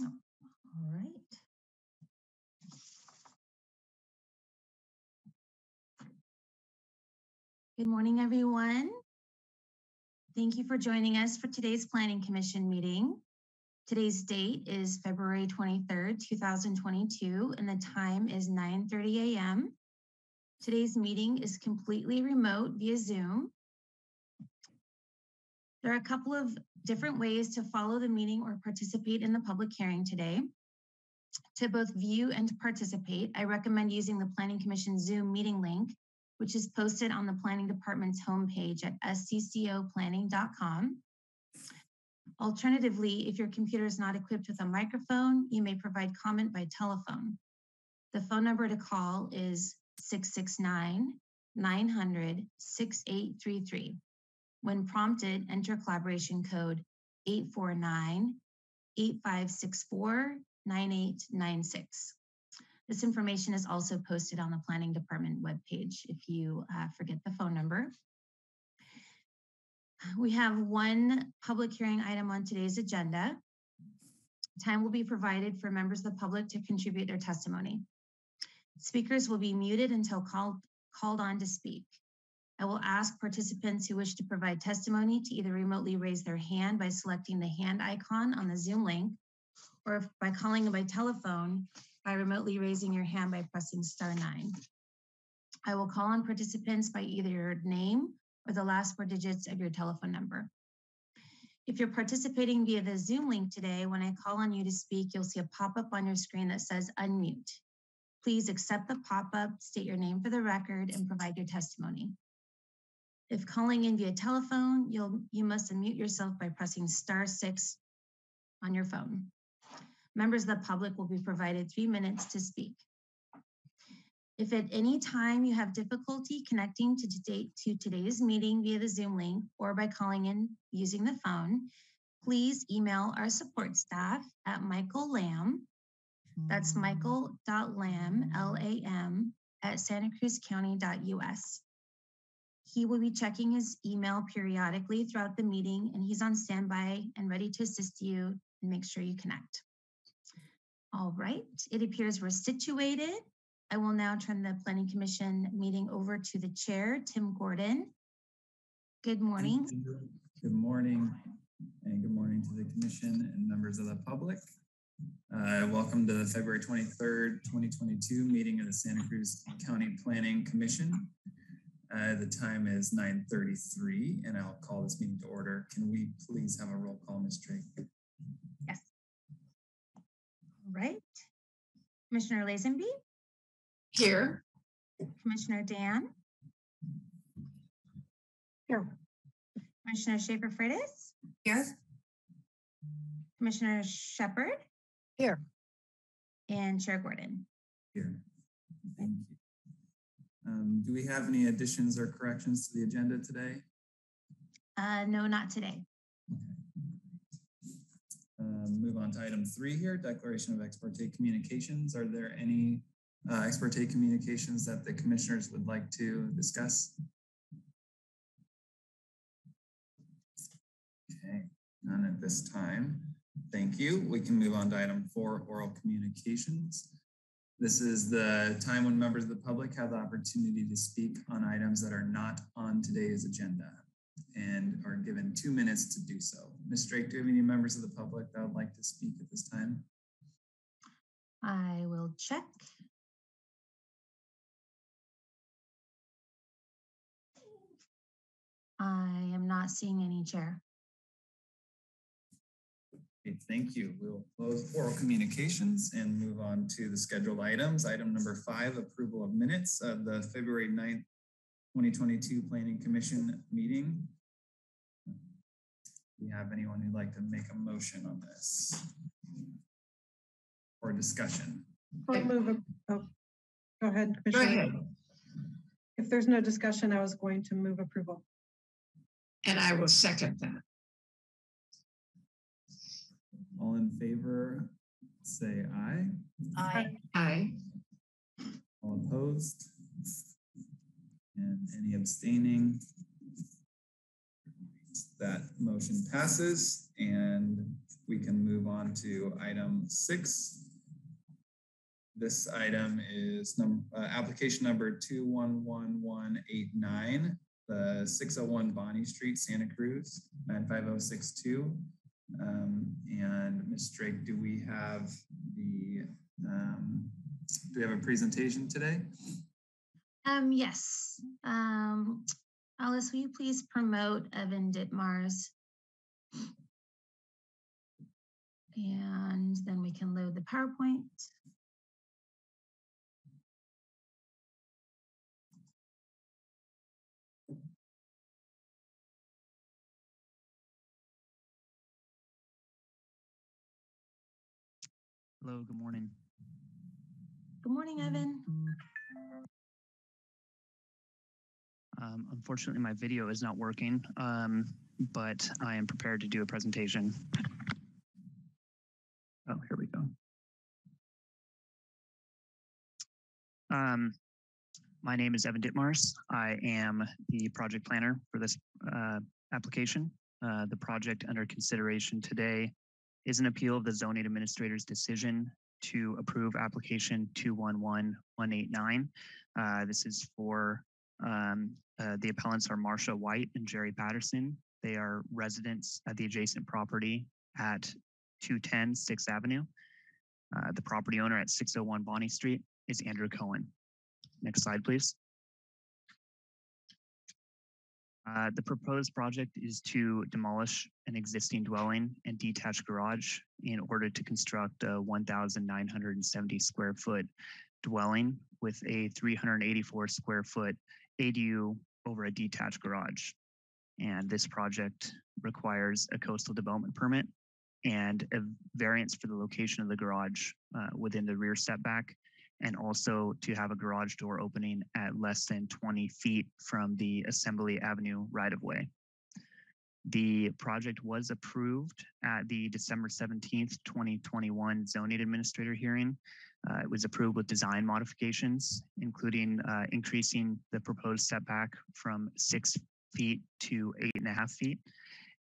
All right. Good morning, everyone. Thank you for joining us for today's Planning Commission meeting. Today's date is February 23rd, 2022, and the time is 9.30 a.m. Today's meeting is completely remote via Zoom. There are a couple of different ways to follow the meeting or participate in the public hearing today. To both view and participate, I recommend using the Planning Commission Zoom meeting link, which is posted on the Planning Department's homepage at sccoplanning.com. Alternatively, if your computer is not equipped with a microphone, you may provide comment by telephone. The phone number to call is 669 900 6833. When prompted, enter collaboration code 849 8564 9896. This information is also posted on the Planning Department webpage if you uh, forget the phone number. We have one public hearing item on today's agenda. Time will be provided for members of the public to contribute their testimony. Speakers will be muted until called, called on to speak. I will ask participants who wish to provide testimony to either remotely raise their hand by selecting the hand icon on the Zoom link or by calling by telephone by remotely raising your hand by pressing star nine. I will call on participants by either your name or the last four digits of your telephone number. If you're participating via the Zoom link today, when I call on you to speak, you'll see a pop-up on your screen that says unmute. Please accept the pop-up, state your name for the record, and provide your testimony. If calling in via telephone, you'll, you must unmute yourself by pressing star six on your phone. Members of the public will be provided three minutes to speak. If at any time you have difficulty connecting to, today, to today's meeting via the Zoom link or by calling in using the phone, please email our support staff at Michael Lamb. That's hmm. michael.lamb, L-A-M, at santacruzcounty.us. He will be checking his email periodically throughout the meeting and he's on standby and ready to assist you and make sure you connect. All right, it appears we're situated. I will now turn the Planning Commission meeting over to the chair, Tim Gordon. Good morning. Good morning, and good morning to the commission and members of the public. Uh, welcome to the February 23rd, 2022 meeting of the Santa Cruz County Planning Commission. Uh, the time is 9.33 and I'll call this meeting to order. Can we please have a roll call, Ms. Drake? Yes. All right. Commissioner Lazenby? Here. Commissioner Dann? Here. Commissioner Schaefer Freitas? Yes. Commissioner Shepard? Here. And Chair Gordon? Here. Thank you. Um, do we have any additions or corrections to the agenda today? Uh, no, not today. Um, move on to item three here, declaration of ex parte communications. Are there any uh, ex parte communications that the commissioners would like to discuss? Okay, none at this time. Thank you. We can move on to item four, oral communications. This is the time when members of the public have the opportunity to speak on items that are not on today's agenda and are given two minutes to do so. Ms. Drake, do you have any members of the public that would like to speak at this time? I will check. I am not seeing any chair. Okay, thank you. We'll close oral communications and move on to the scheduled items. Item number five, approval of minutes of the February 9th, 2022 Planning Commission meeting. Do we have anyone who'd like to make a motion on this? Or discussion? I'll move, a- oh, go ahead, Go Commissioner. ahead. If there's no discussion, I was going to move approval. And I will second that. All in favor, say aye. Aye. Aye. All opposed? And any abstaining? That motion passes and we can move move on to item six. This item is num, uh, application number two one one one eight nine, the six oh one Bonnie Street, Santa Cruz, nine five oh six two. Um, and Ms. Drake, do we have the, um, do we have a presentation today? Um, yes, um, Alice, will you please promote Evan Ditmars? And then we can load the PowerPoint. Hello, good morning. Good morning, Evan. Um, unfortunately, my video is not working, um, but I am prepared to do a presentation. Oh, here we go. Um, my name is Evan Ditmars. I am the project planner for this uh, application. Uh, the project under consideration today is an appeal of the zoning administrator's decision to approve application 211189. Uh, this is for um, uh, the appellants are Marsha White and Jerry Patterson. They are residents at the adjacent property at 210 6th Avenue. Uh, the property owner at 601 Bonnie Street is Andrew Cohen. Next slide, please. Uh, the proposed project is to demolish an existing dwelling and detached garage in order to construct a 1,970 square foot dwelling with a 384 square foot ADU over a detached garage. And this project requires a coastal development permit and a variance for the location of the garage uh, within the rear setback and also to have a garage door opening at less than 20 feet from the Assembly Avenue right-of-way. The project was approved at the December 17th, 2021 zoning administrator hearing. Uh, it was approved with design modifications, including uh, increasing the proposed setback from six feet to eight and a half feet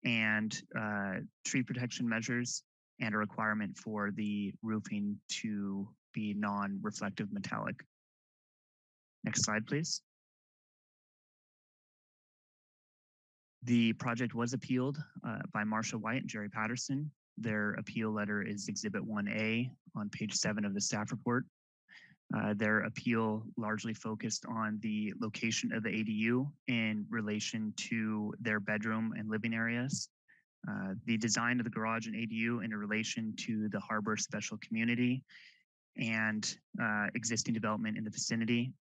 and uh, tree protection measures and a requirement for the roofing to be non-reflective metallic. Next slide, please. The project was appealed uh, by Marsha White and Jerry Patterson. Their appeal letter is Exhibit 1A on page 7 of the staff report. Uh, their appeal largely focused on the location of the ADU in relation to their bedroom and living areas, uh, the design of the garage and ADU in relation to the harbor special community, and uh, existing development in the vicinity,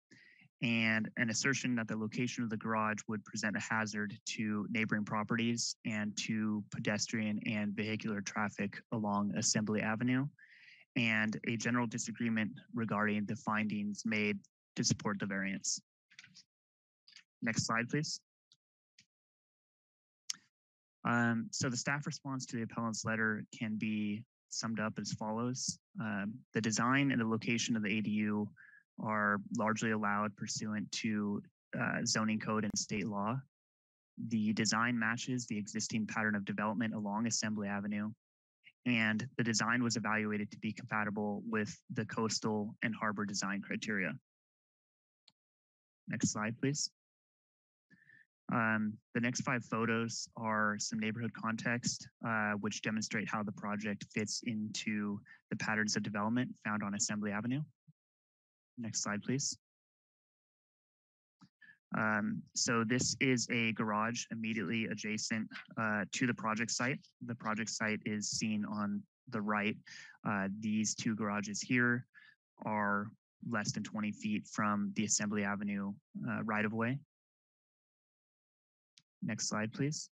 and an assertion that the location of the garage would present a hazard to neighboring properties and to pedestrian and vehicular traffic along Assembly Avenue, and a general disagreement regarding the findings made to support the variance. Next slide, please. Um, so the staff response to the appellant's letter can be summed up as follows. Um, the design and the location of the ADU are largely allowed pursuant to uh, zoning code and state law. The design matches the existing pattern of development along Assembly Avenue, and the design was evaluated to be compatible with the coastal and harbor design criteria. Next slide, please. Um, the next five photos are some neighborhood context, uh, which demonstrate how the project fits into the patterns of development found on Assembly Avenue. Next slide, please. Um, so this is a garage immediately adjacent uh, to the project site. The project site is seen on the right. Uh, these two garages here are less than 20 feet from the Assembly Avenue uh, right of way. Next slide, please.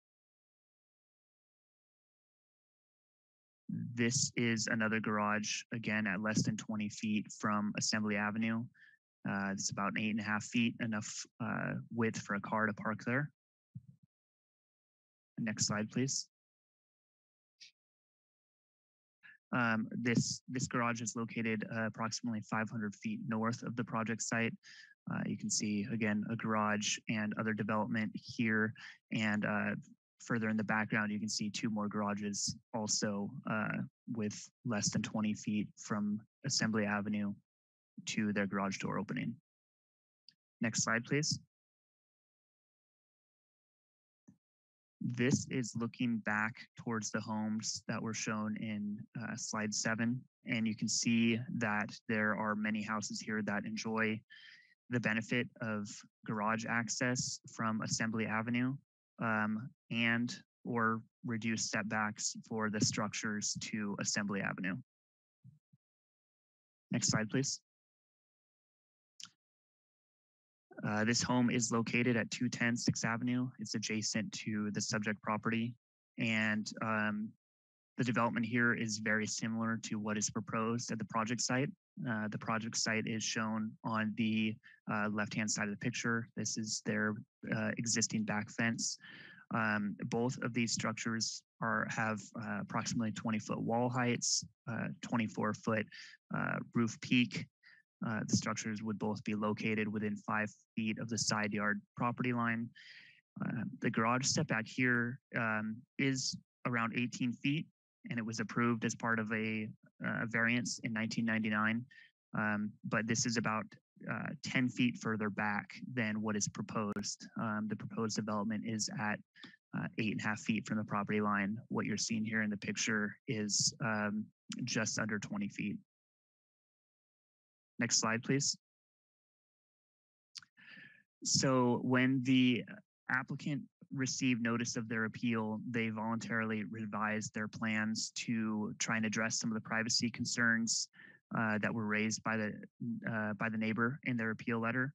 This is another garage, again, at less than 20 feet from Assembly Avenue. Uh, it's about eight and a half feet, enough uh, width for a car to park there. Next slide, please. Um, this, this garage is located uh, approximately 500 feet north of the project site. Uh, you can see, again, a garage and other development here. And uh, further in the background, you can see two more garages also uh, with less than 20 feet from Assembly Avenue to their garage door opening. Next slide, please. This is looking back towards the homes that were shown in uh, slide seven. And you can see that there are many houses here that enjoy the benefit of garage access from Assembly Avenue um, and or reduce setbacks for the structures to Assembly Avenue. Next slide, please. Uh, this home is located at 210 6th Avenue. It's adjacent to the subject property. And um, the development here is very similar to what is proposed at the project site. Uh, the project site is shown on the uh, left-hand side of the picture. This is their uh, existing back fence. Um, both of these structures are have uh, approximately 20 foot wall heights, uh, 24 foot uh, roof peak. Uh, the structures would both be located within five feet of the side yard property line. Uh, the garage setback here um, is around 18 feet, and it was approved as part of a, uh, variance in 1999. Um, but this is about uh, 10 feet further back than what is proposed. Um, the proposed development is at uh, eight and a half feet from the property line. What you're seeing here in the picture is um, just under 20 feet. Next slide, please. So when the applicant received notice of their appeal, they voluntarily revised their plans to try and address some of the privacy concerns uh, that were raised by the uh, by the neighbor in their appeal letter.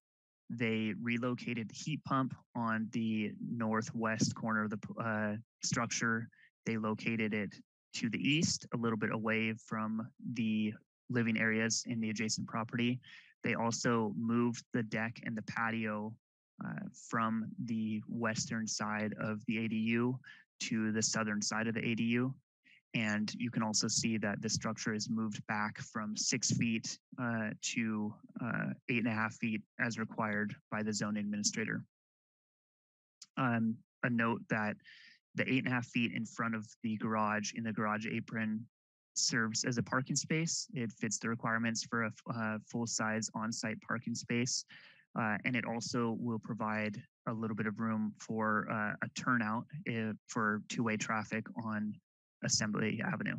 They relocated the heat pump on the northwest corner of the uh, structure. They located it to the east, a little bit away from the living areas in the adjacent property. They also moved the deck and the patio uh, from the western side of the ADU to the southern side of the ADU. And you can also see that the structure is moved back from six feet uh, to uh, eight and a half feet as required by the zone administrator. Um, a note that the eight and a half feet in front of the garage in the garage apron serves as a parking space. It fits the requirements for a uh, full size on site parking space. Uh, and it also will provide a little bit of room for uh, a turnout if, for two way traffic on Assembly Avenue.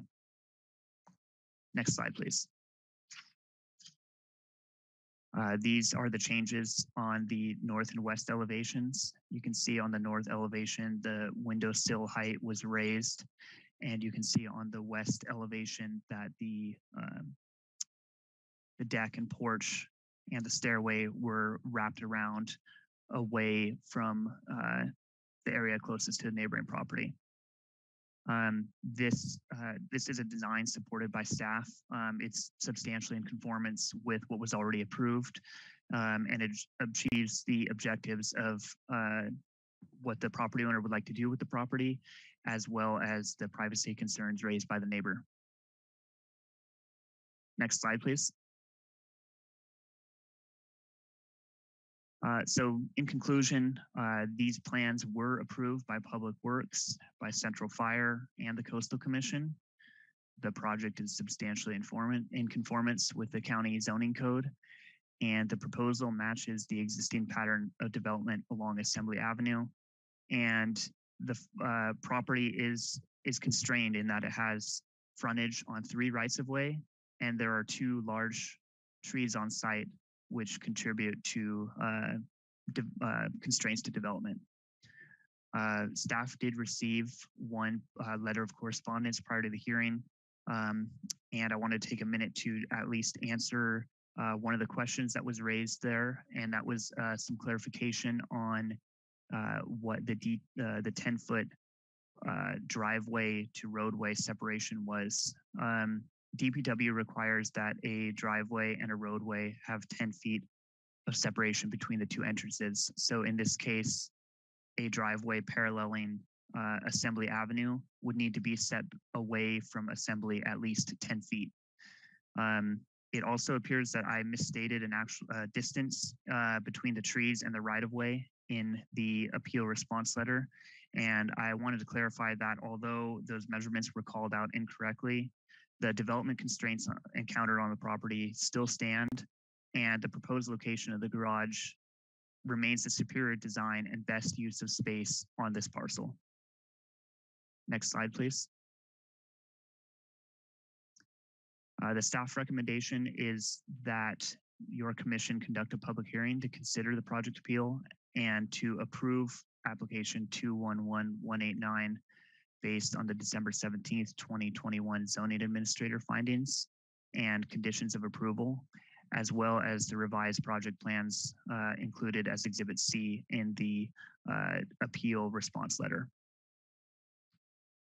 Next slide, please. Uh, these are the changes on the north and west elevations. You can see on the north elevation, the window sill height was raised. And you can see on the west elevation that the, um, the deck and porch and the stairway were wrapped around away from uh, the area closest to the neighboring property. Um, this uh, this is a design supported by staff. Um, it's substantially in conformance with what was already approved, um, and it achieves the objectives of uh, what the property owner would like to do with the property, as well as the privacy concerns raised by the neighbor. Next slide, please. Uh, so in conclusion, uh, these plans were approved by Public Works, by Central Fire, and the Coastal Commission. The project is substantially in conformance with the county zoning code, and the proposal matches the existing pattern of development along Assembly Avenue. And the uh, property is is constrained in that it has frontage on three rights of way, and there are two large trees on site which contribute to uh, de- uh, constraints to development. Uh, staff did receive one uh, letter of correspondence prior to the hearing, um, and I want to take a minute to at least answer uh, one of the questions that was raised there, and that was uh, some clarification on what the the 10 foot driveway to roadway separation was. Um, DPW requires that a driveway and a roadway have 10 feet of separation between the two entrances. So in this case, a driveway paralleling uh, Assembly Avenue would need to be set away from Assembly at least 10 feet. Um, it also appears that I misstated an actual uh, distance uh, between the trees and the right of way in the appeal response letter. And I wanted to clarify that although those measurements were called out incorrectly, the development constraints uh, encountered on the property still stand, and the proposed location of the garage remains the superior design and best use of space on this parcel. Next slide, please. Uh, the staff recommendation is that your commission conduct a public hearing to consider the project appeal and to approve application 211189 based on the December 17th, 2021 zoning administrator findings and conditions of approval, as well as the revised project plans uh, included as Exhibit C in the uh, appeal response letter.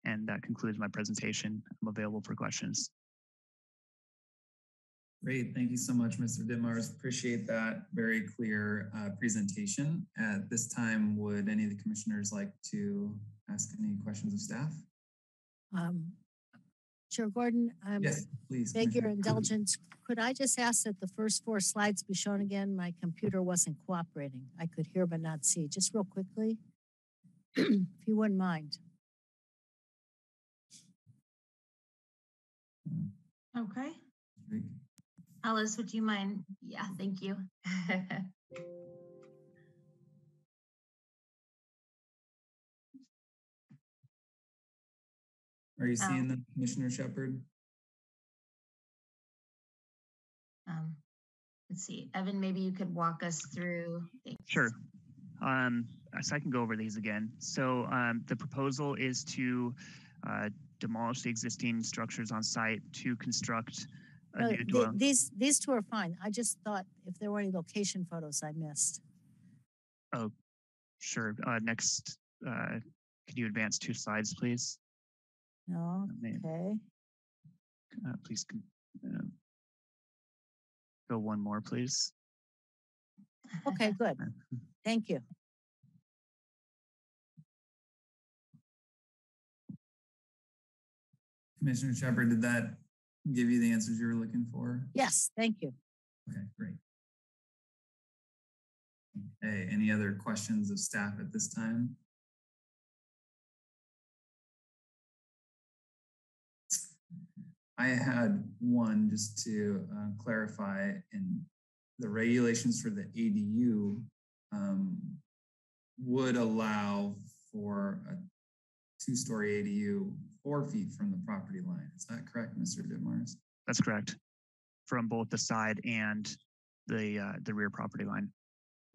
And that concludes my presentation. I'm available for questions. Great, thank you so much, Mr. Ditmars. Appreciate that very clear uh, presentation. At this time, would any of the commissioners like to ask any questions of staff? Um, Chair Gordon, um, Yes, please. beg your indulgence. Could I just ask that the first four slides be shown again? My computer wasn't cooperating. I could hear but not see. Just real quickly. If you wouldn't mind. Okay. Great. Alice, would you mind? Yeah, thank you. Are you Um, seeing them, Commissioner Shepard? Um, Let's see, Evan, maybe you could walk us through. thanks. Sure. Um, so I can go over these again. So um, the proposal is to uh, demolish the existing structures on site to construct a No, new th- These, these two are fine. I just thought if there were any location photos I missed. Oh, sure. Uh, next, uh, could you advance two slides, please? No, okay. uh, please uh, go one more, please. Okay, good. Thank you. Commissioner Shepard, did that give you the answers you were looking for? Yes, thank you. Okay, great. Okay, any other questions of staff at this time? I had one just to uh, clarify in the regulations for the ADU um, would allow for a two-story ADU four feet from the property line. Is that correct, Mr. Ditmars? That's correct. From both the side and the uh, the rear property line.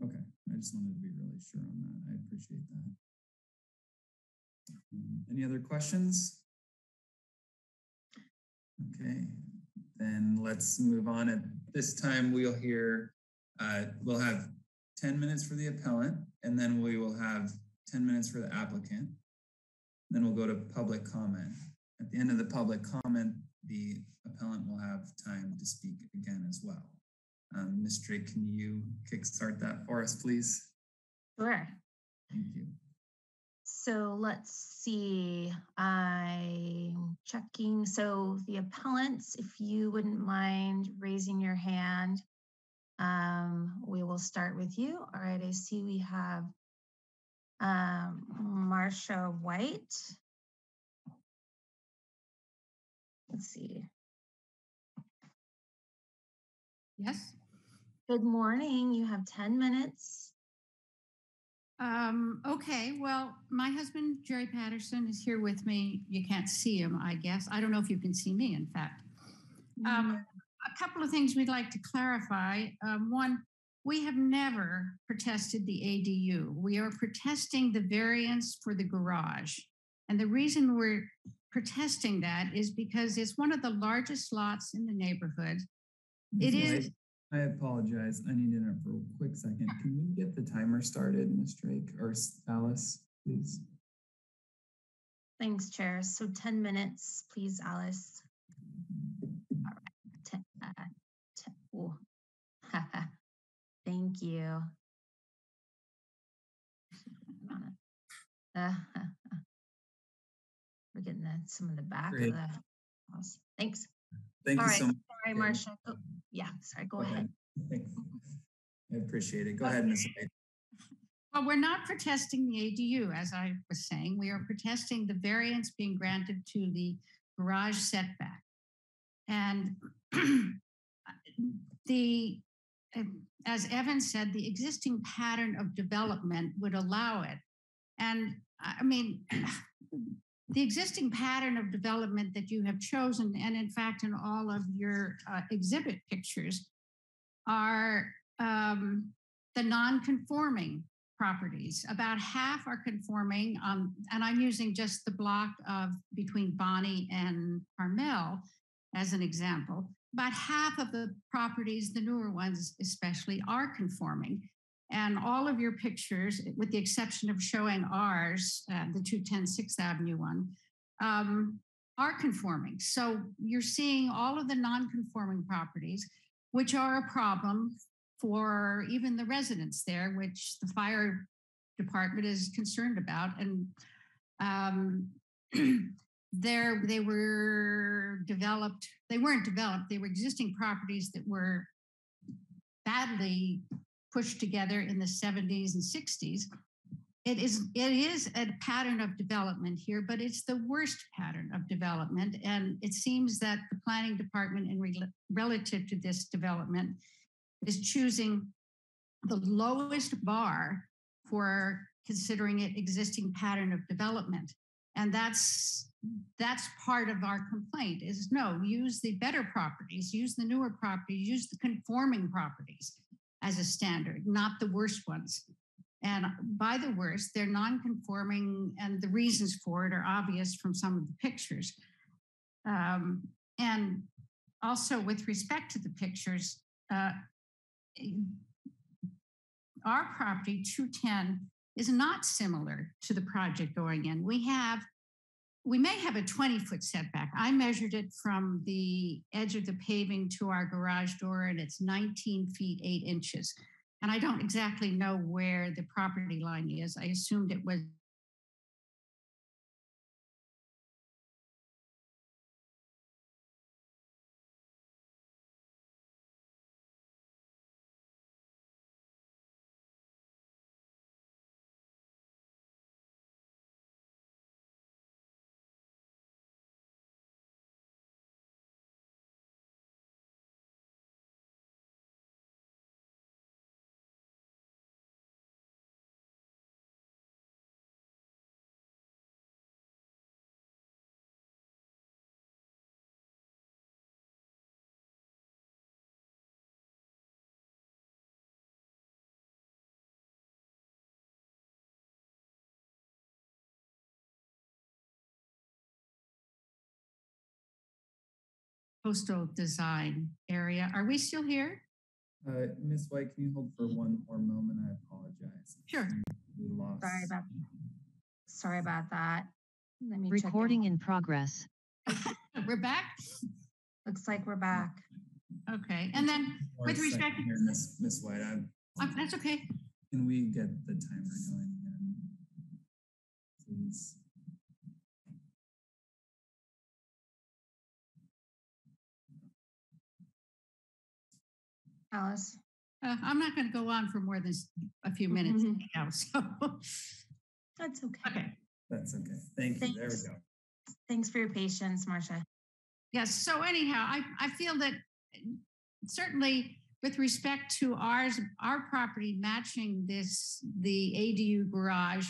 Okay, I just wanted to be really sure on that. I appreciate that. Um, Any other questions? Okay, then let's move on. At this time, we'll hear, uh, we'll have ten minutes for the appellant, and then we will have ten minutes for the applicant. Then we'll go to public comment. At the end of the public comment, the appellant will have time to speak again as well. Um, Ms. Drake, can you kickstart that for us, please? Sure. Thank you. So let's see, I'm checking. So the appellants, if you wouldn't mind raising your hand, um, we will start with you. All right, I see we have um, Marcia White. Let's see. Yes. Good morning. You have 10 minutes. Um, okay. Well, my husband, Jerry Patterson, is here with me. You can't see him, I guess. I don't know if you can see me, in fact. Um, a couple of things we'd like to clarify. Um, one, we have never protested the ADU. We are protesting the variance for the garage. And the reason we're protesting that is because it's one of the largest lots in the neighborhood. It White, is- I apologize. I need to interrupt for a quick second. Can you get the timer started, Ms. Drake or Alice, please? Thanks, Chair. So 10 minutes, please, Alice. All right. Ten, uh, ten, ooh. Thank you. Uh, We're getting the, some of the back of the house. Thanks. Thank All you right. so much. Sorry, Okay. Marcia. Oh, Yeah, sorry, go ahead. Thanks. I appreciate it. Go ahead, Ms. Well, we're not protesting the ADU, as I was saying. We are protesting the variance being granted to the garage setback. And the, as Evan said, the existing pattern of development would allow it. And I mean, the existing pattern of development that you have chosen, and in fact, in all of your uh, exhibit pictures, are um, the non-conforming properties. About half are conforming, um, and I'm using just the block of between Bonnie and Carmel as an example. About half of the properties, the newer ones especially, are conforming. And all of your pictures, with the exception of showing ours, uh, the 210 6th Avenue one, um, are conforming. So you're seeing all of the non-conforming properties, which are a problem for even the residents there, which the fire department is concerned about. And um, there, they were developed, they weren't developed, they were existing properties that were badly pushed together in the 70s and 60s. It is, it is a pattern of development here, but it's the worst pattern of development. And it seems that the planning department in rel- relative to this development is choosing the lowest bar for considering it existing pattern of development. And that's that's part of our complaint is no, use the better properties, use the newer properties, use the conforming properties as a standard, not the worst ones. And by the worst, they're non-conforming and the reasons for it are obvious from some of the pictures. Um, and also with respect to the pictures, uh, our property 210 is not similar to the project going in. We have, we may have a 20 foot setback. I measured it from the edge of the paving to our garage door and it's 19 feet, eight inches. And I don't exactly know where the property line is. I assumed it was coastal design area. Are we still here? Uh, Ms. White, can you hold for one more moment? I apologize. Sure. We lost. Sorry about, sorry about that. Let me check in. Recording in progress. We're back? Looks like we're back. Okay. And then with respect- Here, Ms. Ms. White, I, uh, that's okay. can we get the timer going Alice? Uh, I'm not going to go on for more than a few minutes Mhm. anyhow. So, That's okay. okay. That's okay. Thank you. There we Thanks. go. Thanks for your patience, Marcia. Yes. So anyhow, I, I feel that certainly with respect to ours, our property matching this, the ADU garage,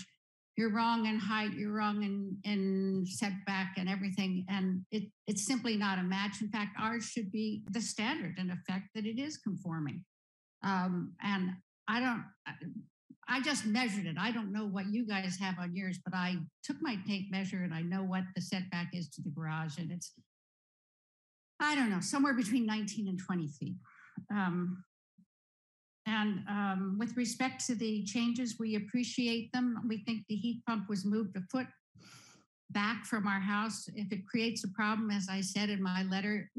you're wrong in height, you're wrong in, in setback and everything. And it, it's simply not a match. In fact, ours should be the standard in effect that it is conforming. Um, and I don't, I- just measured it. I don't know what you guys have on yours, but I took my tape measure and I know what the setback is to the garage and it's I don't know, somewhere between 19 and 20 feet. Um, and um, with respect to the changes, we appreciate them. We think the heat pump was moved a foot back from our house. If it creates a problem, as I said in my letter,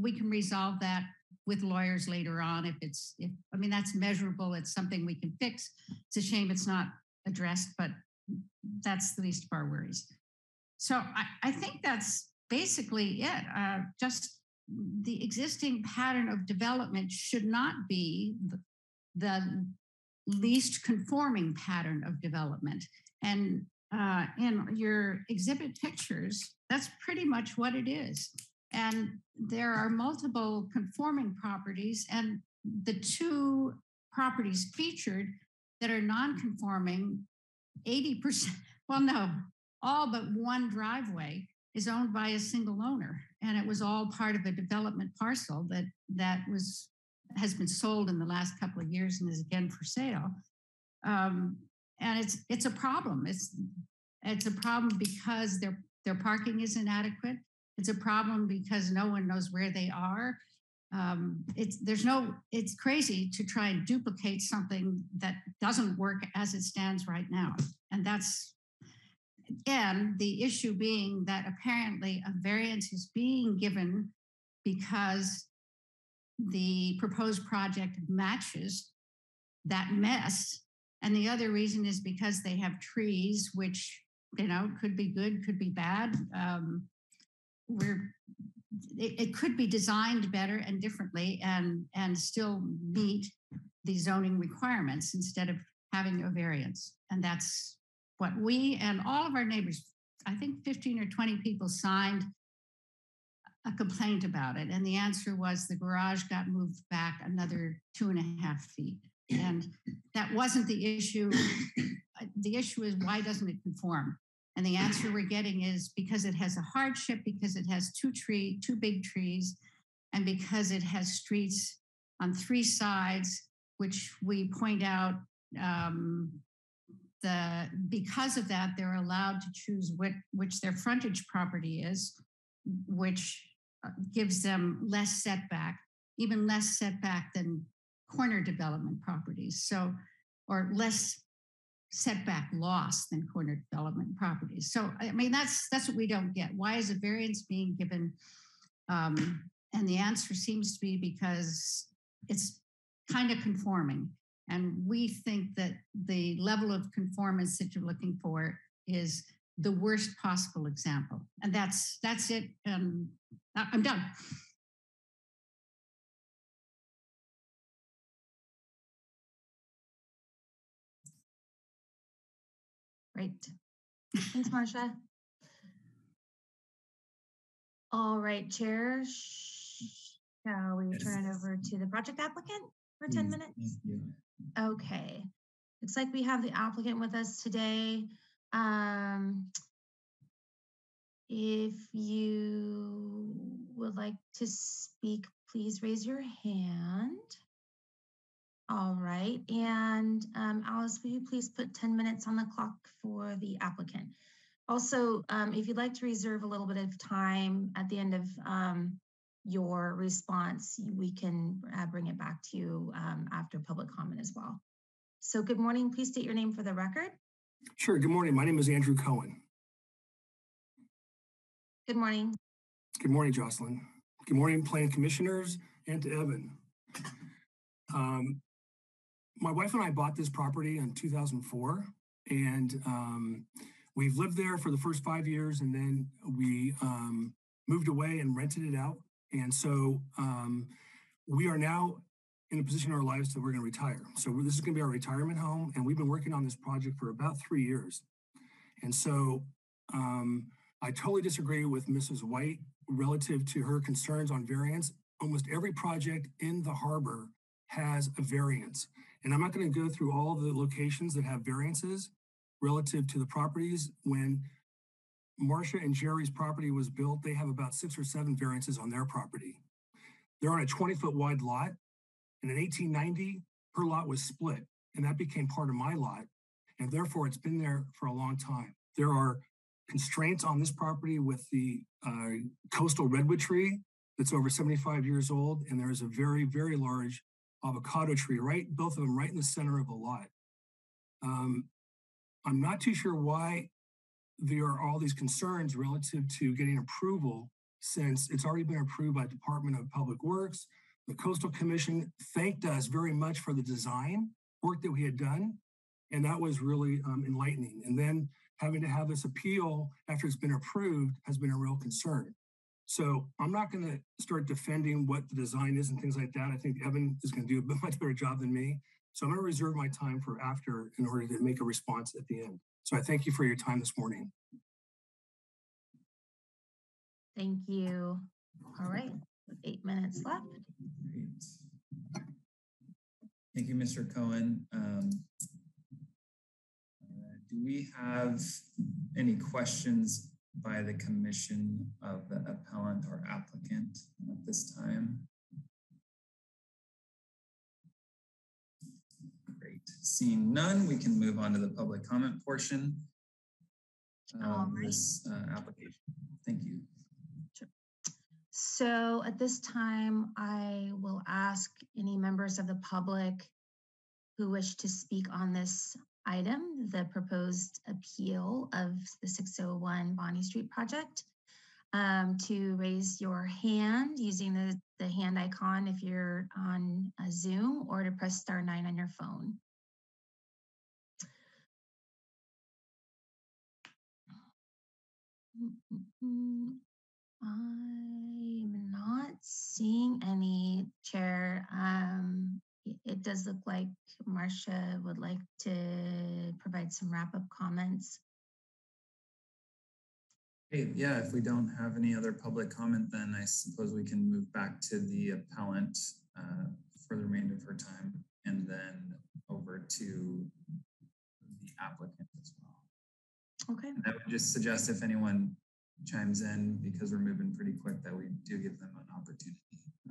we can resolve that with lawyers later on. If it's, if, I mean, that's measurable. It's something we can fix. It's a shame it's not addressed, but that's the least of our worries. So I, I think that's basically it. Uh, just the existing pattern of development should not be the least conforming pattern of development. And uh, in your exhibit pictures, that's pretty much what it is. And there are multiple conforming properties, and the two properties featured that are non-conforming, 80%, well, no, all but one driveway is owned by a single owner. And it was all part of a development parcel that that was has been sold in the last couple of years and is again for sale. Um, and it's it's a problem. It's it's a problem because their their parking is inadequate. It's a problem because no one knows where they are. Um, it's there's no it's crazy to try and duplicate something that doesn't work as it stands right now, and that's again the issue being that apparently a variance is being given because the proposed project matches that mess. And the other reason is because they have trees, which, you know, could be good, could be bad. Um, we're, it, it could be designed better and differently and, and still meet the zoning requirements instead of having a variance. And that's what we and all of our neighbors, I think 15 or 20 people signed a complaint about it. And the answer was the garage got moved back another two and a half feet. And that wasn't the issue. The issue is why doesn't it conform? And the answer we're getting is because it has a hardship, because it has two tree, two big trees, and because it has streets on three sides, which we point out um, the because of that they're allowed to choose which, which their frontage property is, which gives them less setback, even less setback than corner development properties. So, or less setback loss than corner development properties. So, I mean, that's that's what we don't get. Why is a variance being given? Um, and the answer seems to be because it's kind of conforming. And we think that the level of conformance that you're looking for is the worst possible example. And that's that's it. Um, I'm done. Great. Thanks, Marcia. All right, Chair, sh- shall we turn it over to the project applicant for 10 minutes? thank you. Okay. Looks like we have the applicant with us today. Um, if you would like to speak, please raise your hand. All right, and um, Alice, will you please put 10 minutes on the clock for the applicant? Also, um, if you'd like to reserve a little bit of time at the end of um, your response, we can uh, bring it back to you um, after public comment as well. So good morning, please state your name for the record. Sure. Good morning. My name is Andrew Cohen. Good morning. Good morning, Jocelyn. Good morning, planning commissioners, and to Evan. Um, my wife and I bought this property in 2004, and um, we've lived there for the first five years, and then we um, moved away and rented it out. And so um, we are now in a position in our lives that we're going to retire. So this is going to be our retirement home, and we've been working on this project for about three years. And so um, I totally disagree with Mrs. White relative to her concerns on variance. Almost every project in the harbor has a variance. And I'm not going to go through all the locations that have variances relative to the properties. When Marcia and Jerry's property was built, they have about six or seven variances on their property. They're on a 20 foot wide lot. And in 1890, her lot was split, and that became part of my lot. And therefore, it's been there for a long time. There are constraints on this property with the uh, coastal redwood tree that's over 75 years old, and there is a very, very large avocado tree, right, both of them right in the center of the lot. Um, I'm not too sure why there are all these concerns relative to getting approval since it's already been approved by Department of Public Works. The Coastal Commission thanked us very much for the design work that we had done, and that was really um, enlightening. And then having to have this appeal after it's been approved has been a real concern. So I'm not going to start defending what the design is and things like that. I think Evan is going to do a much better job than me. So I'm going to reserve my time for after in order to make a response at the end. So I thank you for your time this morning. Thank you. All right, with eight minutes left. Great. Thank you, Mr. Cohen. Um, Do we have any questions by the commission of the appellant or applicant at this time? Great. Seeing none, we can move on to the public comment portion right. this uh, application. Thank you. So at this time, I will ask any members of the public who wish to speak on this item, the proposed appeal of the 601 Bonnie Street project, um, to raise your hand using the, the hand icon if you're on a Zoom or to press star nine on your phone. Mm, mm, mm. I'm not seeing any chair. Um, it does look like Marcia would like to provide some wrap-up comments. Hey, yeah, if we don't have any other public comment, then I suppose we can move back to the appellant uh, for the remainder of her time and then over to the applicant as well. Okay, And I would just suggest if anyone chimes in, because we're moving pretty quick, that we do give them an opportunity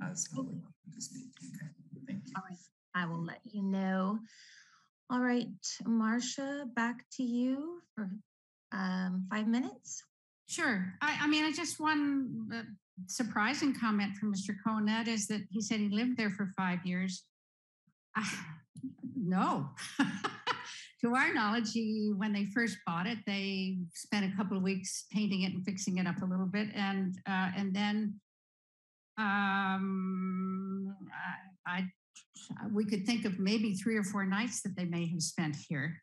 as public to speak. Okay, thank you. all right. I will let you know. All right, Marcia, back to you for um, five minutes. Sure. I, I mean, I just one uh, surprising comment from Mr. Cohen that is that he said he lived there for five years. Ah, no. to our knowledge, he, when they first bought it, they spent a couple of weeks painting it and fixing it up a little bit, and uh, and then um, I, I we could think of maybe three or four nights that they may have spent here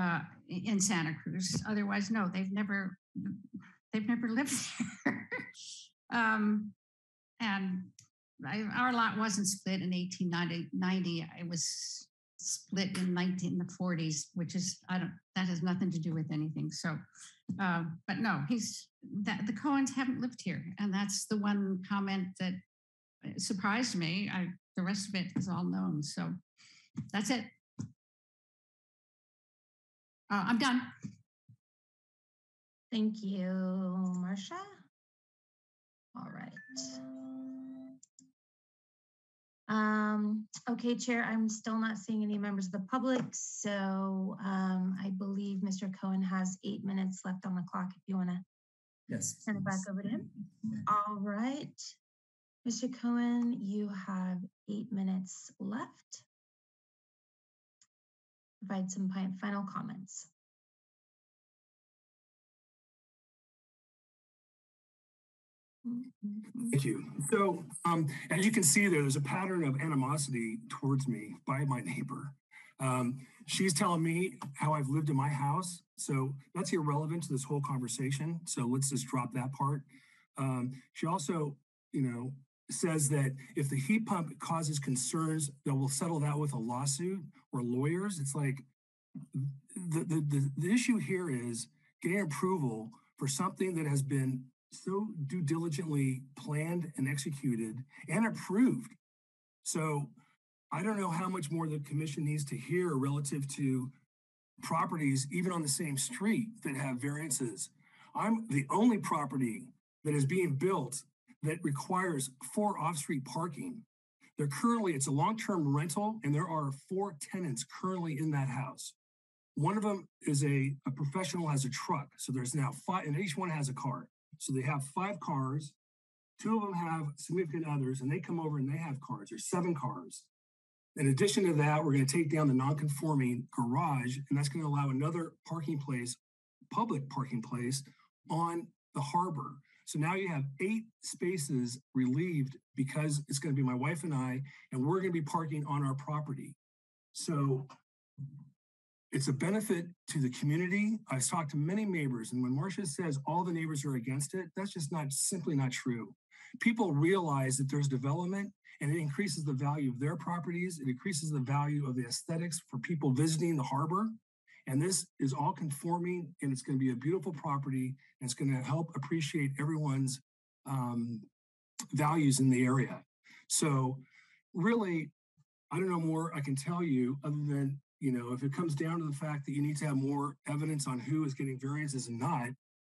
uh, in Santa Cruz. Otherwise, no, they've never they've never lived there. um, and I, our lot wasn't split in 1890. It was split in 1940s, which is I don't that has nothing to do with anything. So, uh, but no, he's that the Cohens haven't lived here, and that's the one comment that surprised me. I the rest of it is all known. So that's it. Uh, I'm done. Thank you, Marcia. All right. Um, okay, Chair, I'm still not seeing any members of the public, so um, I believe Mr. Cohen has eight minutes left on the clock if you want to Yes. Turn it back over to him. All right. Mr. Cohen, you have eight minutes left. Provide some final comments. Mhm. Thank you. So, um, as you can see there, there's a pattern of animosity towards me by my neighbor. Um, she's telling me how I've lived in my house. So that's irrelevant to this whole conversation. So let's just drop that part. Um, she also, you know, says that if the heat pump causes concerns, that we'll settle that with a lawsuit or lawyers. It's like the, the, the, the issue here is getting approval for something that has been so due diligently planned and executed and approved. So I don't know how much more the commission needs to hear relative to properties, even on the same street that have variances. I'm the only property that is being built that requires four off-street parking. There currently, it's a long-term rental and there are four tenants currently in that house. One of them is a, a professional has a truck. So there's now five, and each one has a car. So they have five cars. Two of them have significant others, and they come over and they have cars. There's seven cars. In addition to that, we're going to take down the non-conforming garage, and that's going to allow another parking place, public parking place, on the harbor. So now you have eight spaces relieved because it's going to be my wife and I, and we're going to be parking on our property. So it's a benefit to the community. I've talked to many neighbors, and when Marcia says all the neighbors are against it, that's just not simply not true. people realize that there's development and it increases the value of their properties. It increases the value of the aesthetics for people visiting the harbor. And this is all conforming and it's going to be a beautiful property and it's going to help appreciate everyone's um, values in the area. So really, I don't know more I can tell you other than, you know, if it comes down to the fact that you need to have more evidence on who is getting variances and not,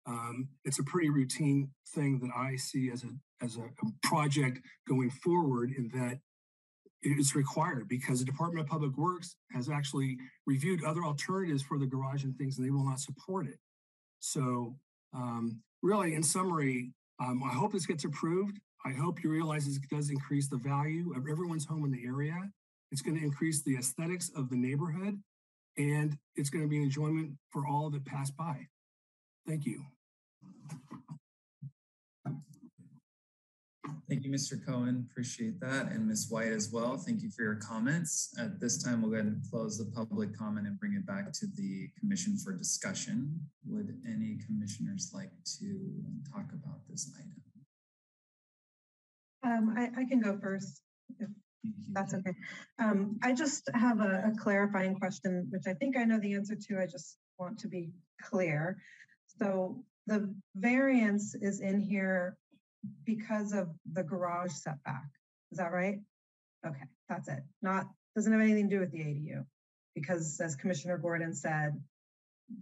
um, it's a pretty routine thing that I see as a as a, a project going forward in that it's required because the Department of Public Works has actually reviewed other alternatives for the garage and things, and they will not support it. So, um, really, in summary, um, I hope this gets approved. I hope you realize this does increase the value of everyone's home in the area. It's going to increase the aesthetics of the neighborhood, and it's going to be an enjoyment for all that pass by. Thank you. Thank you, Mr. Cohen. Appreciate that. And Ms. White as well. Thank you for your comments. At this time, we'll go ahead and close the public comment and bring it back to the commission for discussion. Would any commissioners like to talk about this item? Um, I, I can go first, if that's okay. Um, I just have a, a clarifying question, which I think I know the answer to. I just want to be clear. So the variance is in here because of the garage setback. Is that right? Okay, that's it. Not, doesn't have anything to do with the ADU. Because as Commissioner Gordon said,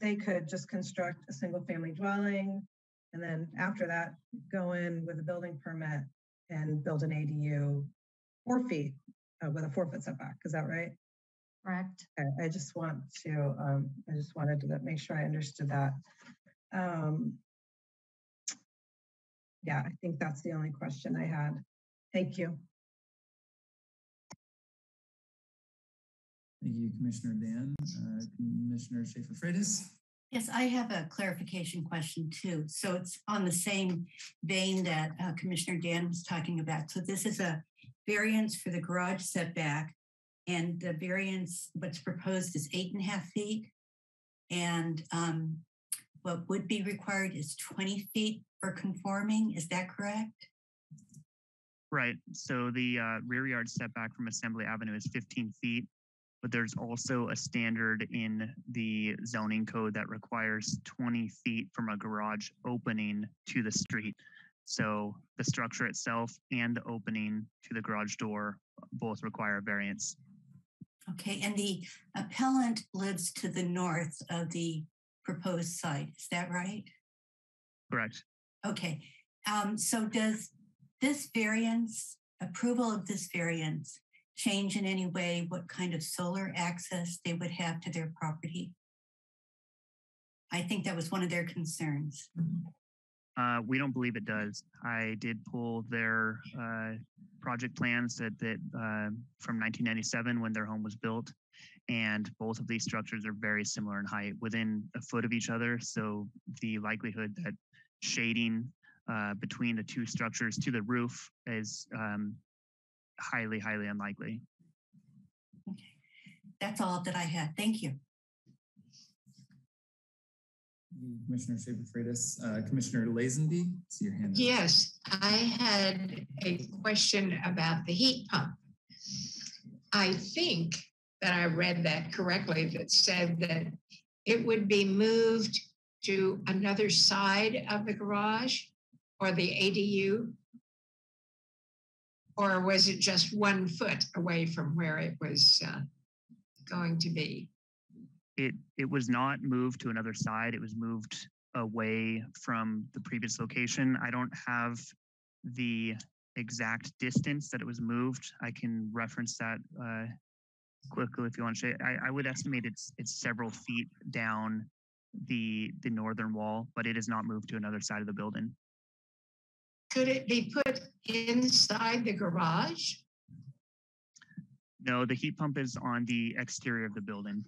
they could just construct a single family dwelling and then after that, go in with a building permit and build an ADU four feet uh, with a four foot setback. Is that right? Correct. Okay, I just want to, um, I just wanted to make sure I understood that. Um, yeah, I think that's the only question I had. Thank you. Thank you, Commissioner Dann. Uh, Commissioner Schaefer Freitas? Yes, I have a clarification question too. So it's on the same vein that uh, Commissioner Dann was talking about. So this is a variance for the garage setback and the variance, what's proposed is eight and a half feet. And um, what would be required is 20 feet for conforming. Is that correct? Right. So the uh, rear yard setback from Assembly Avenue is 15 feet, but there's also a standard in the zoning code that requires 20 feet from a garage opening to the street. So the structure itself and the opening to the garage door both require a variance. Okay, and the appellant lives to the north of the proposed site. Is that right? Correct. Okay, um, so does this variance, approval of this variance, change in any way what kind of solar access they would have to their property? I think that was one of their concerns. Uh, we don't believe it does. I did pull their uh, project plans that that uh, from 1997 when their home was built, and both of these structures are very similar in height, within a foot of each other. So the likelihood that shading uh, between the two structures to the roof is um, highly, highly unlikely. Okay, that's all that I had. Thank you. Commissioner Schaefer Freitas, uh, Commissioner Lazenby, see your hand. up. Yes, I had a question about the heat pump. I think that I read that correctly that said that it would be moved to another side of the garage or the ADU? Or was it just one foot away from where it was uh, going to be? It it was not moved to another side. It was moved away from the previous location. I don't have the exact distance that it was moved. I can reference that uh, quickly if you want to. I, I would estimate it's it's several feet down the the northern wall, but it has not moved to another side of the building. Could it be put inside the garage? No, the heat pump is on the exterior of the building,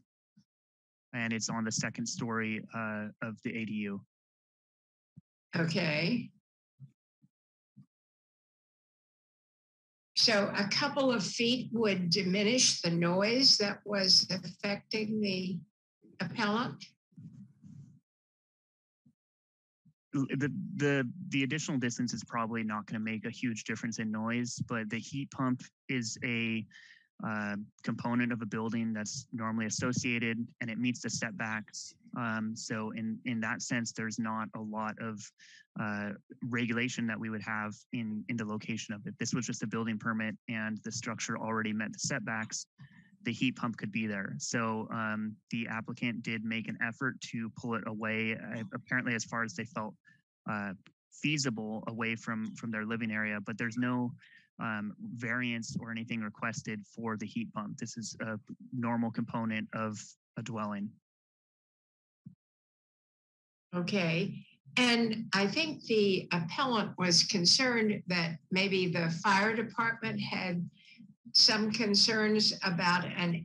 and it's on the second story uh, of the ADU. Okay. So a couple of feet would diminish the noise that was affecting the appellant? The the the additional distance is probably not going to make a huge difference in noise, but the heat pump is a uh, component of a building that's normally associated, and it meets the setbacks. Um, so in in that sense, there's not a lot of uh, regulation that we would have in in the location of it. This was just a building permit, and the structure already met the setbacks. The heat pump could be there. So um, the applicant did make an effort to pull it away, uh, apparently as far as they felt uh, feasible away from from their living area. But there's no um, variance or anything requested for the heat pump. This is a normal component of a dwelling. Okay. And I think the appellant was concerned that maybe the fire department had some concerns about an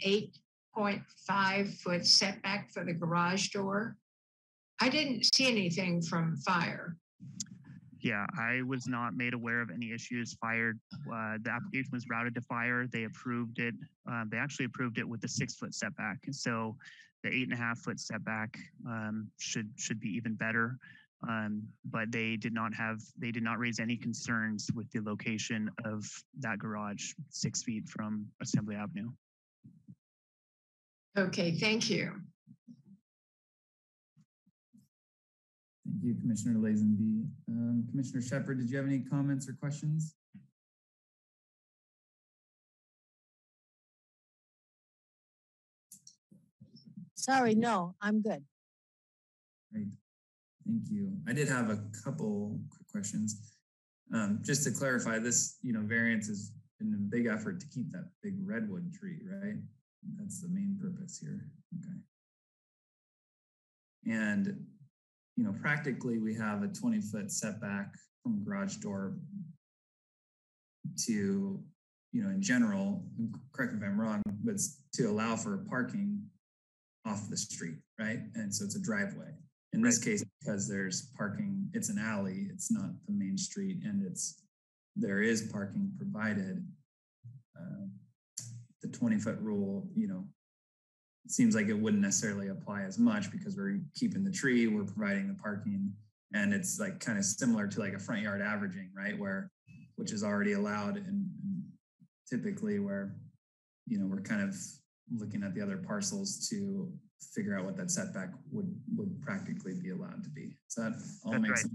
8.5 foot setback for the garage door. I didn't see anything from fire. Yeah, I was not made aware of any issues. Fired, uh, the application was routed to fire. They approved it. Uh, they actually approved it with the six foot setback. So the eight and a half foot setback um, should should be even better. Um, but they did not have they did not raise any concerns with the location of that garage six feet from Assembly Avenue. Okay, thank you. Thank you, Commissioner Lazenby. Um, Commissioner Shepard, did you have any comments or questions? Sorry, no, I'm good. Great. Thank you. I did have a couple quick questions. Um, just to clarify, this, you know, variance is in a big effort to keep that big redwood tree, right? That's the main purpose here. Okay. And, you know, practically we have a 20 foot setback from garage door to, you know, in general, correct me if I'm wrong, but it's to allow for parking off the street, right? And so it's a driveway. In this case, because there's parking, it's an alley, it's not the main street, and it's, there is parking provided. uh, The 20-foot rule, you know, it seems like it wouldn't necessarily apply as much because we're keeping the tree, we're providing the parking, and it's like kind of similar to like a front yard averaging, right? Where, which is already allowed and typically where, you know, we're kind of looking at the other parcels to figure out what that setback would would practically be allowed to be. Does that all That's make right. sense?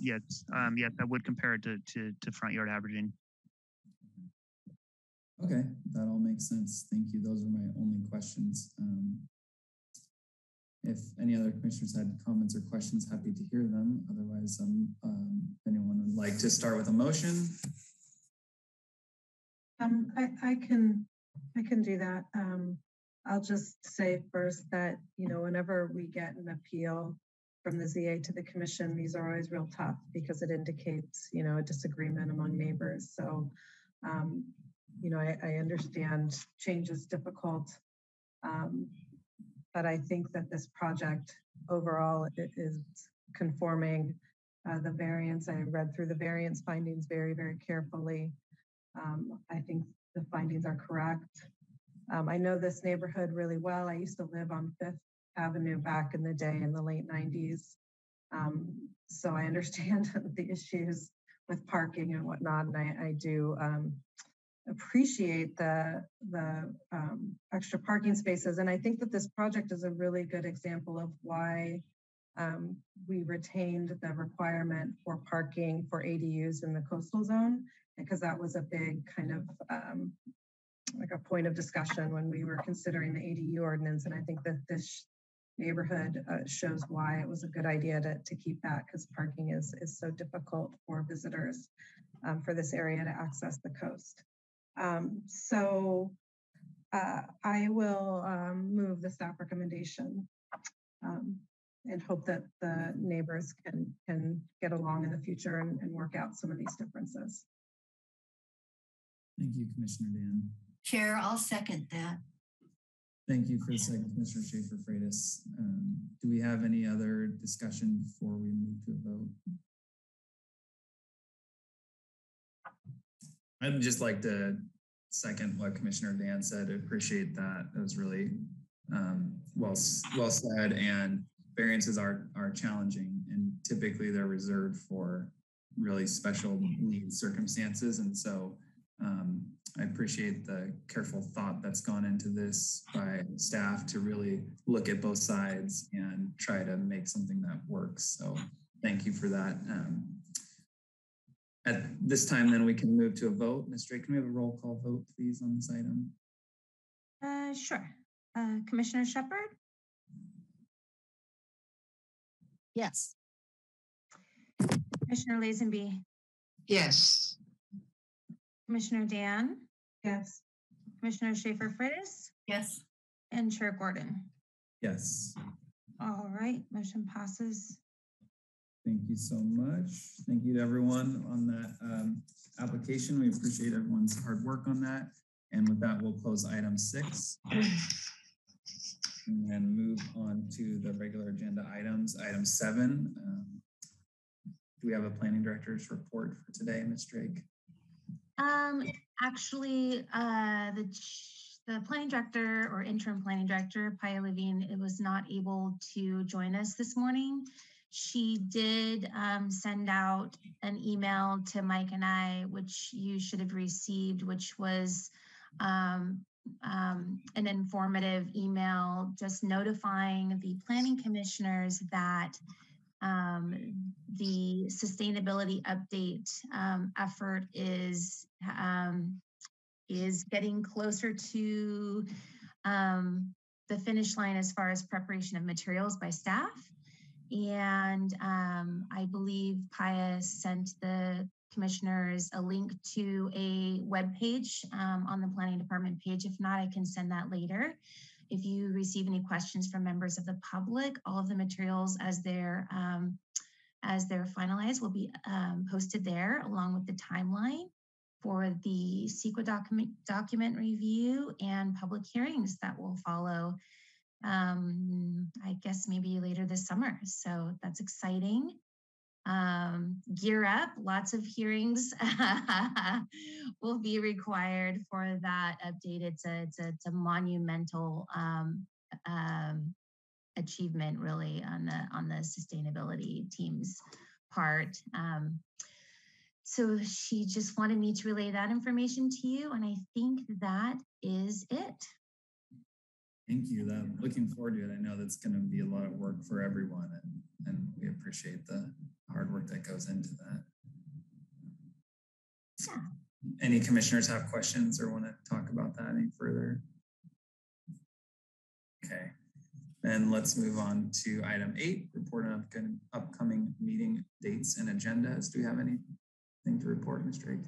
Yes, um, yes, I would compare it to, to to front yard averaging. Okay, that all makes sense. Thank you. Those are my only questions. Um, if any other commissioners had comments or questions, happy to hear them. Otherwise, um, um, anyone would like to start with a motion. Um, I, I can, I can do that. Um, I'll just say first that, you know, whenever we get an appeal from the ZA to the commission, these are always real tough because it indicates, you know, a disagreement among neighbors. So, um, you know, I, I understand change is difficult. Um, but I think that this project overall is conforming. Uh, the variance, I read through the variance findings very, very carefully. Um, I think the findings are correct. Um, I know this neighborhood really well. I used to live on Fifth Avenue back in the day in the late nineties. Um, so I understand the issues with parking and whatnot, and I, I do, um, appreciate the, the, um, extra parking spaces. And I think that this project is a really good example of why, um, we retained the requirement for parking for ADUs in the coastal zone because that was a big kind of um, like a point of discussion when we were considering the ADU ordinance. And I think that this neighborhood uh, shows why it was a good idea to, to keep that because parking is, is so difficult for visitors um, for this area to access the coast. Um, so uh, I will um, move the staff recommendation um, and hope that the neighbors can, can get along in the future and, and work out some of these differences. Thank you, Commissioner Dann. Chair, I'll second that. Thank you for the second, Commissioner Schaefer Freitas. Um, do we have any other discussion before we move to a vote? I'd just like to second what Commissioner Dann said. I appreciate that. It was really um, well, well said. And variances are are challenging and typically they're reserved for really special needs circumstances. And so um, I appreciate the careful thought that's gone into this by staff to really look at both sides and try to make something that works. So thank you for that. Um, at this time, then we can move to a vote. Ms. Drake, can we have a roll call vote, please, on this item? Uh, sure. Uh, Commissioner Shepard, Yes. Commissioner Lazenby, Yes. Commissioner Dann, Yes. Commissioner Schaefer Freitas, Yes. and Chair Gordon. Yes. All right, motion passes. Thank you so much. Thank you to everyone on that um, application. We appreciate everyone's hard work on that. And with that, we'll close item six and then move on to the regular agenda items. Item seven. um, Do we have a planning director's report for today, Ms. Drake? Um, actually, uh, the, the planning director or interim planning director, Paia Levine, it was not able to join us this morning. She did, um, send out an email to Mike and I, which you should have received, which was, um, um, an informative email just notifying the planning commissioners that um, the sustainability update um, effort is um, is getting closer to the finish line as far as preparation of materials by staff. And um, I believe Paia sent the commissioners a link to a web page um, on the planning department page. If not, I can send that later. If you receive any questions from members of the public, all of the materials as they're um, as they're finalized will be um, posted there along with the timeline for the CEQA document document review and public hearings that will follow. Um, I guess maybe later this summer. So that's exciting um, gear up. Lots of hearings will be required for that update. It's a it's a, it's a monumental um, um, achievement, really, on the on the sustainability team's part. Um, so she just wanted me to relay that information to you, and I think that is it. Thank you. That, I'm looking forward to it. I know that's going to be a lot of work for everyone and, and we appreciate the hard work that goes into that. Any commissioners have questions or want to talk about that any further? Okay, then let's move on to item eight, report on upcoming- meeting dates and agendas. Do we have anything to report, Ms. Drake?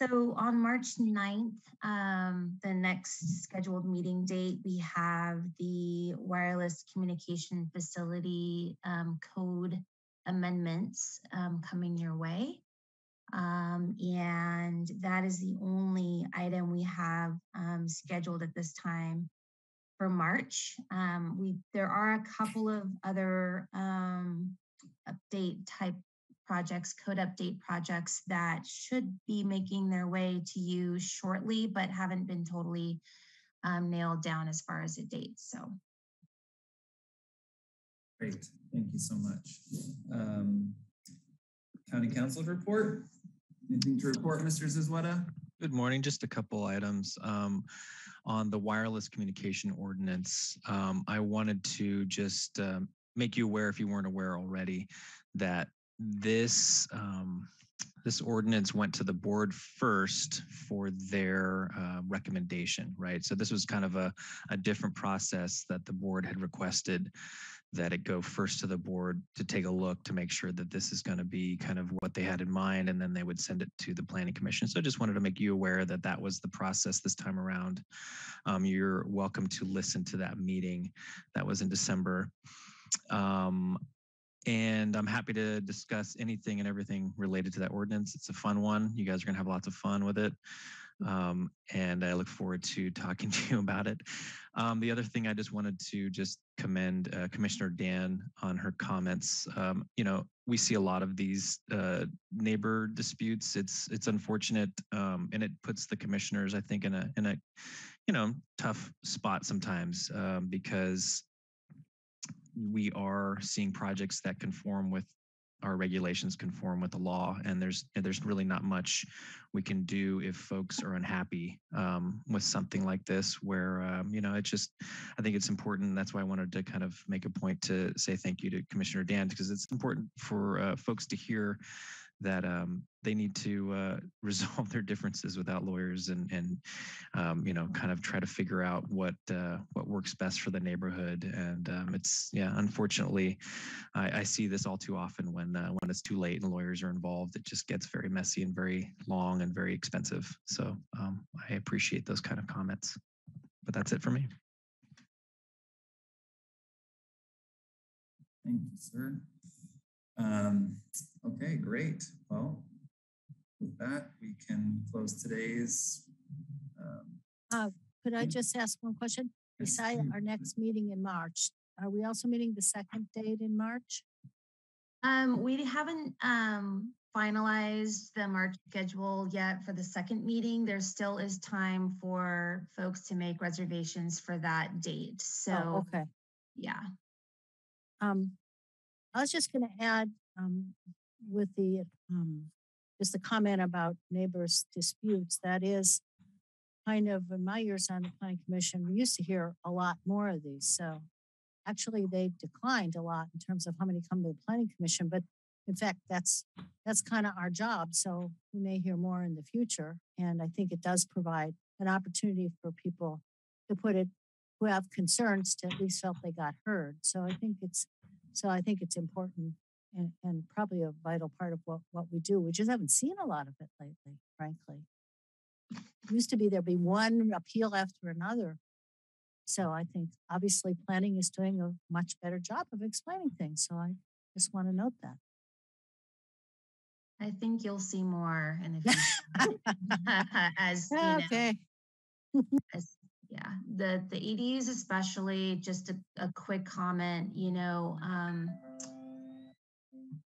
So on March 9th, um, the next scheduled meeting date, we have the wireless communication facility um, code amendments um, coming your way. Um, and that is the only item we have um, scheduled at this time for March. Um, we there are a couple of other update type projects, code update projects that should be making their way to you shortly, but haven't been totally um, nailed down as far as a date. So Great, thank you so much. Um, County Counsel's report? Anything to report, Mr. Zazueta? Good morning. Just a couple items. Um, on the wireless communication ordinance, um, I wanted to just um, make you aware, if you weren't aware already, that this um, this ordinance went to the board first for their uh, recommendation, right? So this was kind of a, a different process that the board had requested that it go first to the board to take a look to make sure that this is going to be kind of what they had in mind, and then they would send it to the planning commission. So I just wanted to make you aware that that was the process this time around. Um, you're welcome to listen to that meeting. That was in December. Um, and I'm happy to discuss anything and everything related to that ordinance. It's a fun one. You guys are going to have lots of fun with it. Um, and I look forward to talking to you about it. Um, the other thing I just wanted to just commend uh, Commissioner Dann on her comments. Um, you know, we see a lot of these uh, neighbor disputes. It's it's unfortunate, um, and it puts the commissioners, I think, in a in a you know tough spot sometimes um, because we are seeing projects that conform with our regulations conform with the law and there's there's really not much we can do if folks are unhappy um, with something like this where um, you know it's just i think it's important that's why i wanted to kind of make a point to say thank you to commissioner dann because it's important for uh, folks to hear that um, they need to uh, resolve their differences without lawyers and and um, you know kind of try to figure out what uh, what works best for the neighborhood and um, it's yeah unfortunately I, I, see this all too often when uh, when it's too late and lawyers are involved it just gets very messy and very long and very expensive so um, I appreciate those kind of comments but that's it for me. Thank you, sir. Okay, great. Well, with that, we can close today's. Um, uh, could I just ask one question? yes, Beside our next meeting in March, are we also meeting the second date in March? Um, we haven't um finalized the March schedule yet for the second meeting. There still is time for folks to make reservations for that date. Oh, So, okay. yeah. Um, I was just gonna add, um, with the, um, just the comment about neighbors disputes, that is kind of, in my years on the planning commission, we used to hear a lot more of these, so actually they declined a lot in terms of how many come to the planning commission, but in fact, that's, that's kind of our job, so we may hear more in the future, and I think it does provide an opportunity for people to put it, who have concerns to at least felt they got heard, so I think it's, so I think it's important and, and probably a vital part of what, what we do. We just haven't seen a lot of it lately, frankly. Used to be there'd be one appeal after another. So I think obviously planning is doing a much better job of explaining things. So I just want to note that. I think you'll see more in the future. As, you know, Okay. as, yeah, the, the EDs especially, just a, a quick comment, you know, um,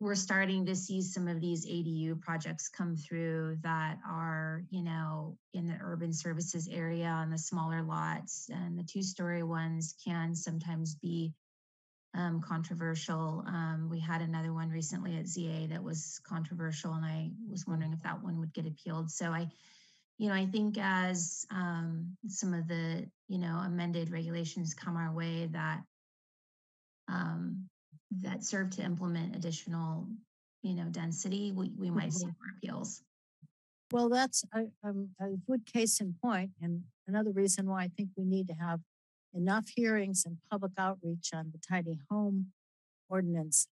we're starting to see some of these ADU projects come through that are, you know, in the urban services area on the smaller lots and the two-story ones can sometimes be um, controversial. Um, we had another one recently at ZA that was controversial and I was wondering if that one would get appealed. So I, you know, I think as um, some of the, you know, amended regulations come our way that um, that serve to implement additional, you know, density, we, we might see more appeals. Well, that's a, um, a good case in point, and another reason why I think we need to have enough hearings and public outreach on the tidy home ordinance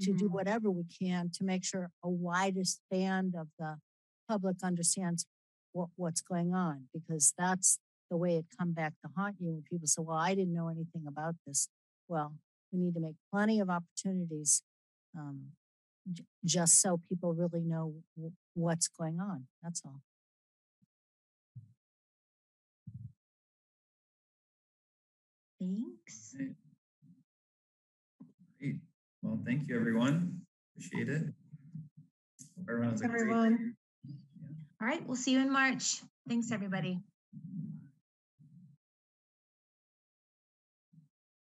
to do Mhm. whatever we can to make sure a widest band of the public understands what, what's going on, because that's the way it come back to haunt you when people say, well, I didn't know anything about this. Well, we need to make plenty of opportunities um, j- just so people really know w- what's going on. That's all. Thanks. Great. Great. Well, thank you, everyone. Appreciate it. Hope everyone has a great everyone. day. All right, we'll see you in March. Thanks, everybody.